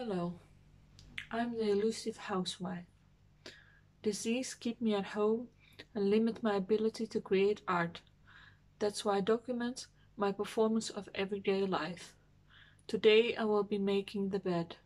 Hello, I'm the elusive housewife. Disease keep me at home and limit my ability to create art. That's why I document my performance of everyday life. Today I will be making the bed.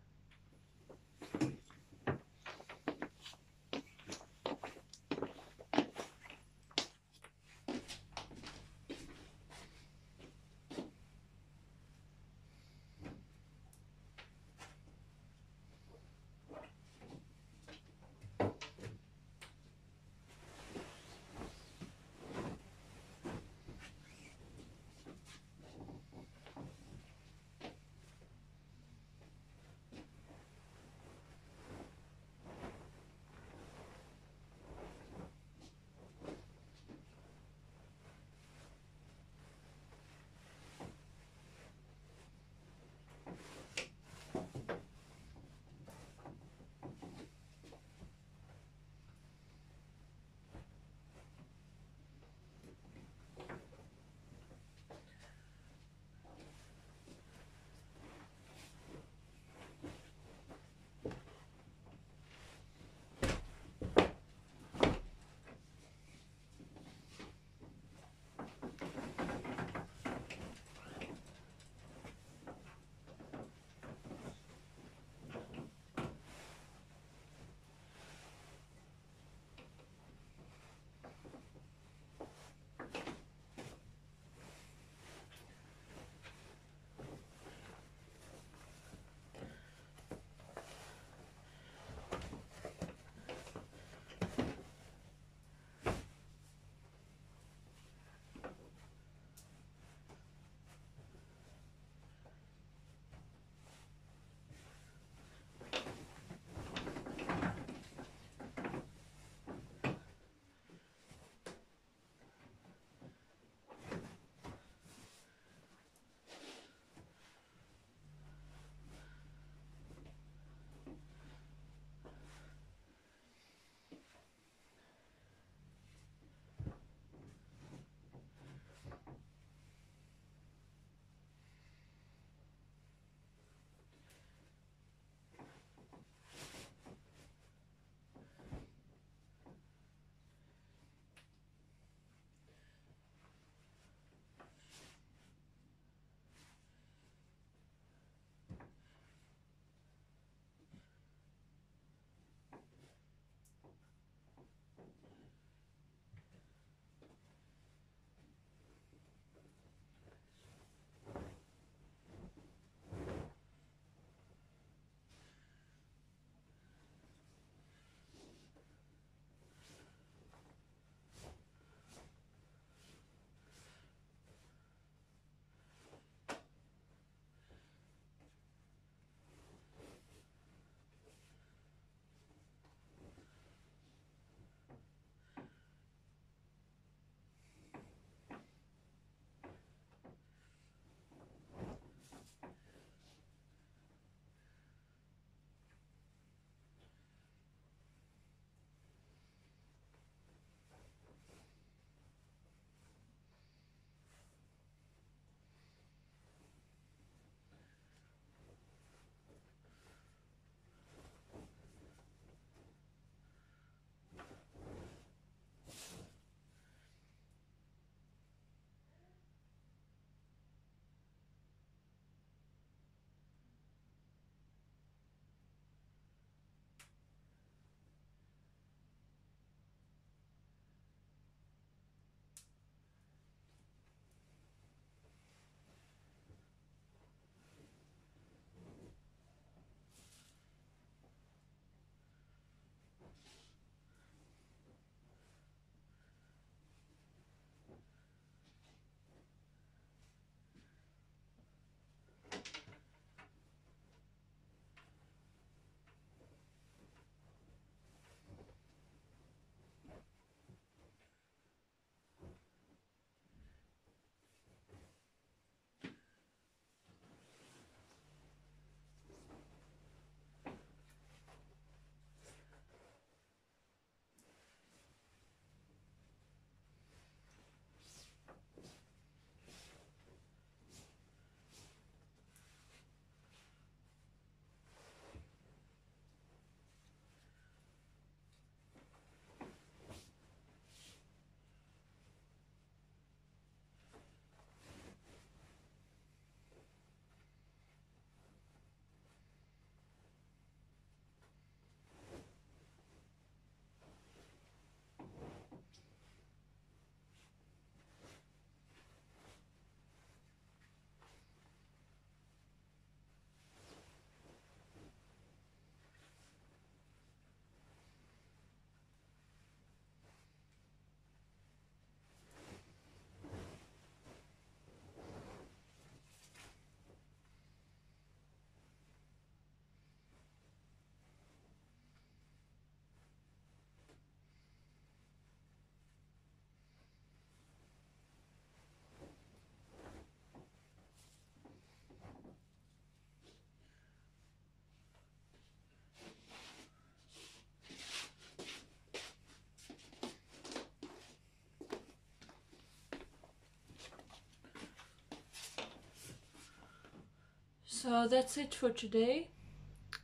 So that's it for today.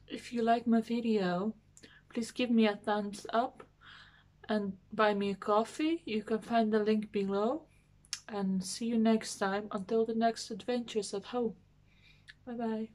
If you like my video, please give me a thumbs up and buy me a coffee. You can find the link below. And see you next time until the next adventures at home. Bye bye.